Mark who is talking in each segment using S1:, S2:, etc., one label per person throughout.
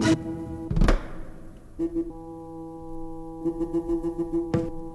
S1: Thank you.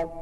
S1: know,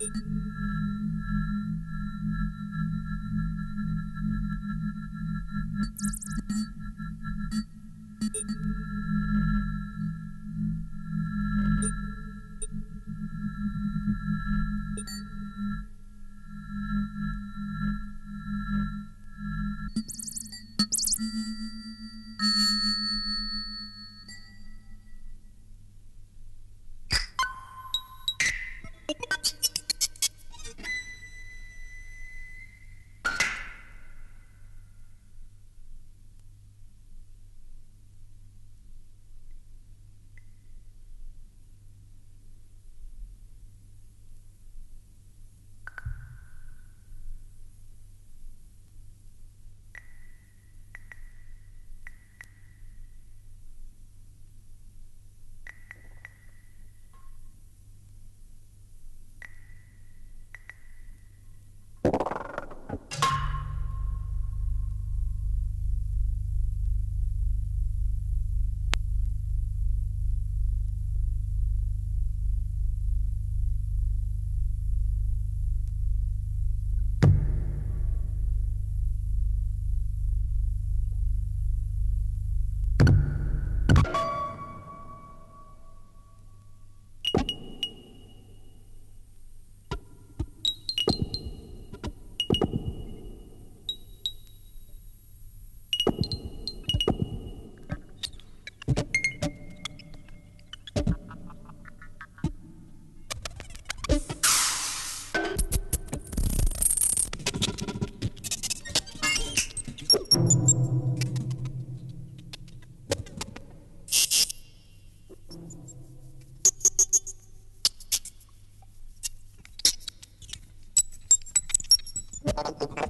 S1: thank you tanto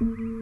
S1: Mm-hmm.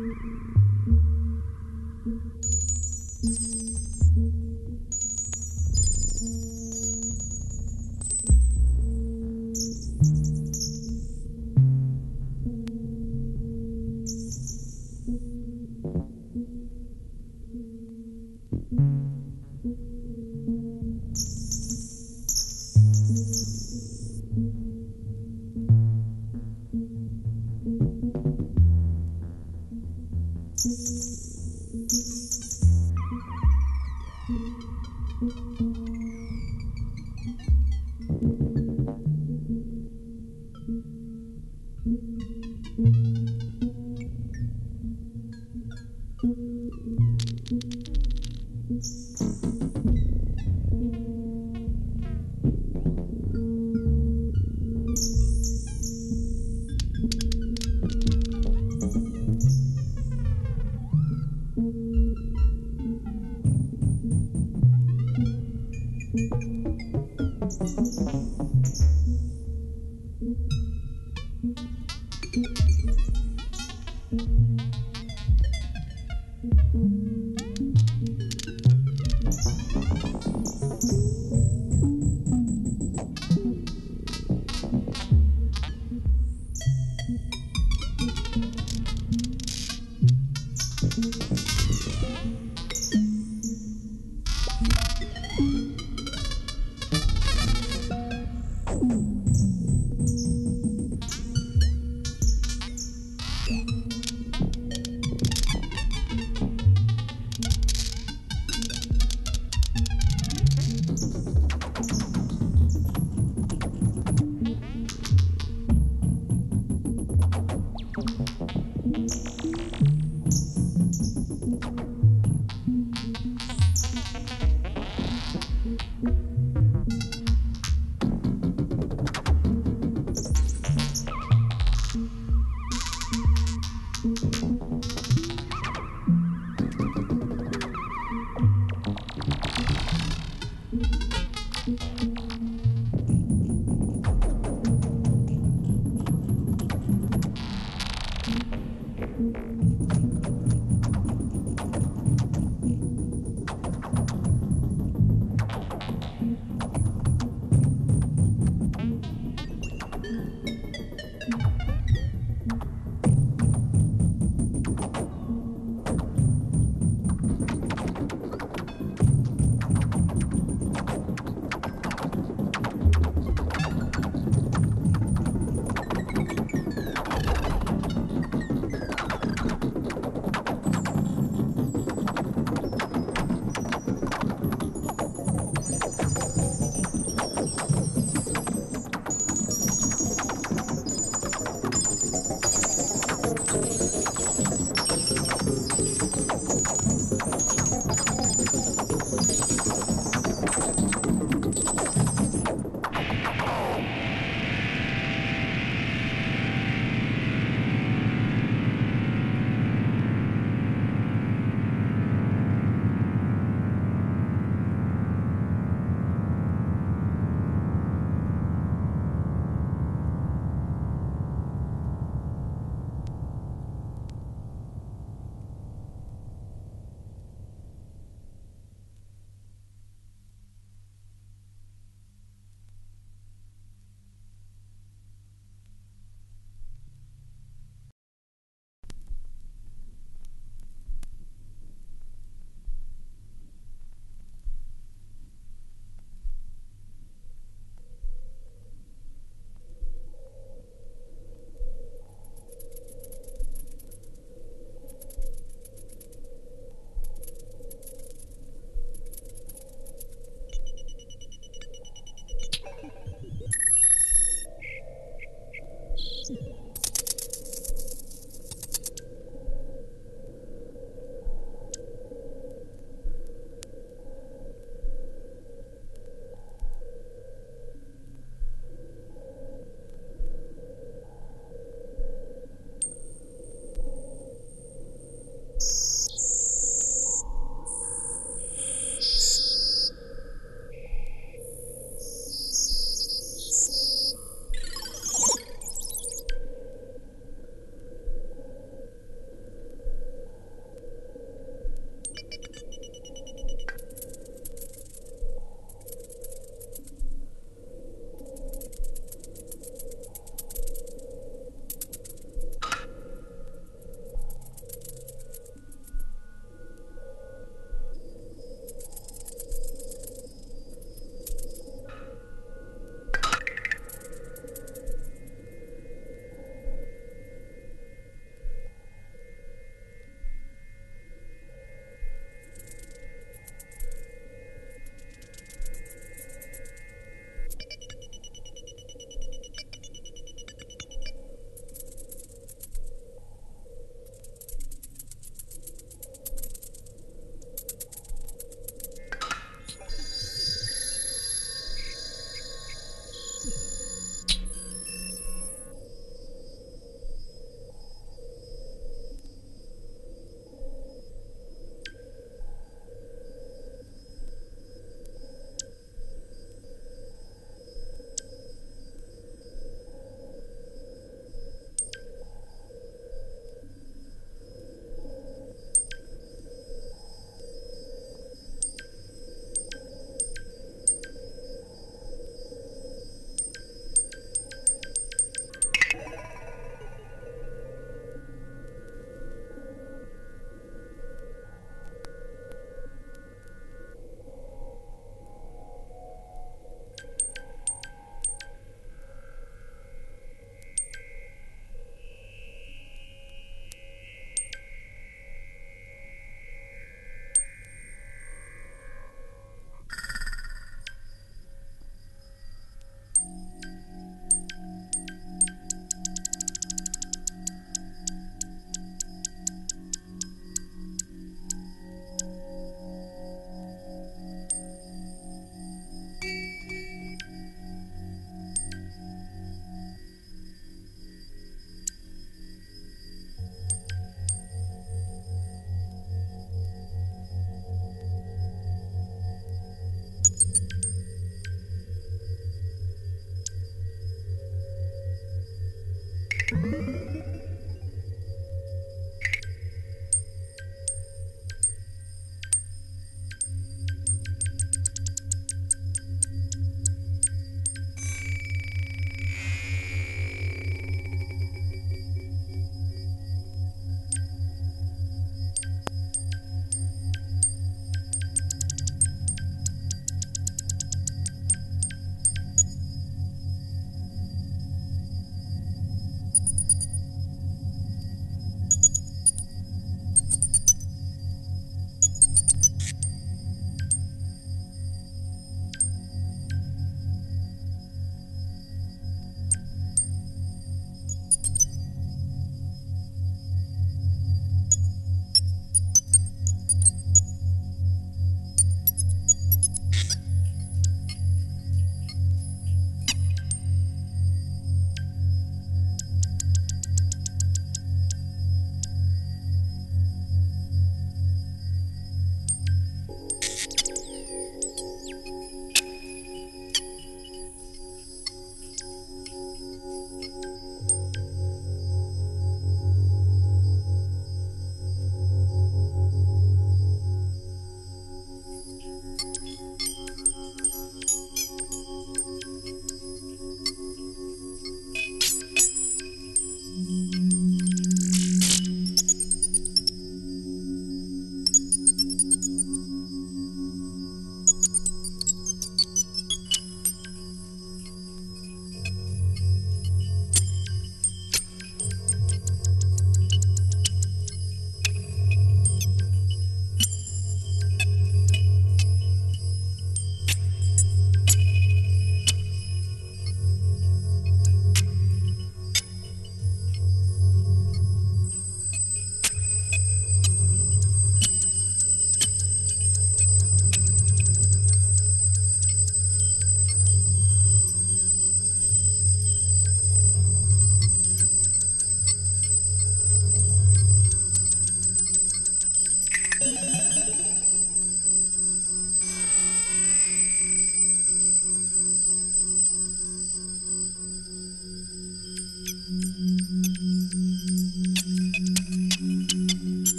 S1: Música